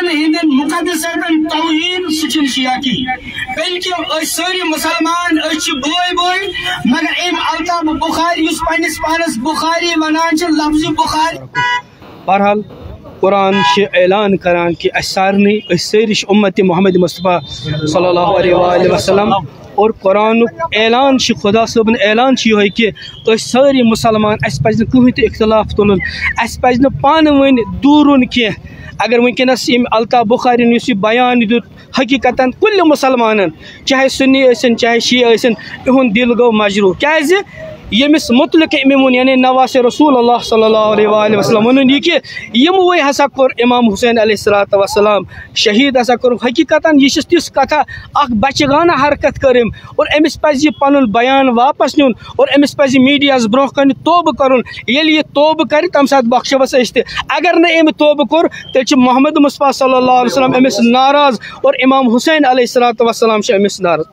دین ہندن مقدسن توہین سچن شیعہ کی۔ بلکہ ساری مسلمان بوئی بوئی مگر ام الطاف بخاری اس پانس پانس بخاری ونان لفظ بخاری۔ بہرحال قرآن اعلان کران کہ اس سارنی امت محمد مصطفیٰ صلی اللہ علیہ وآلہ وسلم اور قرآن اعلان خدا صبن اعلان یہ کہ اس ساری مسلمان اس پہ کہیں تہ اختلاف تلن اس پہ پان ون دورن کی اگر ونکس الطاف بخاری اس بیان دیت حقیقتا کل مسلمان چاہے سنی ثن چاہے شیعہ ثن یہ دل گو مجروح۔ کیازِ یمس مطلق امون یعنی نواس رسول اللہ صلی اللہ علیہ وآلہ وسلم ون یہ کہ یم وی ہسا کور امام حسین علیہ الصلوۃ والسلام شہید ہسا کور حقیقتا یہ تس کتھا اخ بچگانہ حرکت کرم اور امس پز یہ پن بیان واپس نیون اور امس پز میڈیاز برو کن توبہ کرن یل یہ توبہ کر تم سات بخشوس اس اگر نہ ام توبہ کور تیل محمد مصطفیٰ صلی اللہ علیہ وسلم امس ناراض اور امام حسین علیہ الصلوۃ والسلام امس ناراض